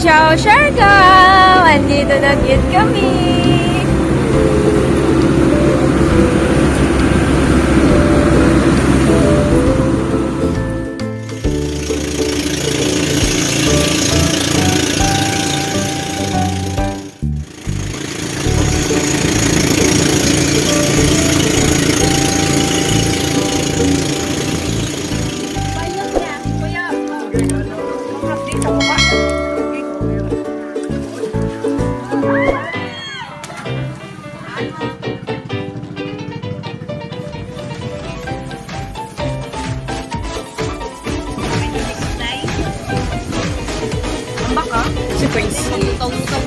Ciao, Siargao! Andito na cute kami! 这鬼地不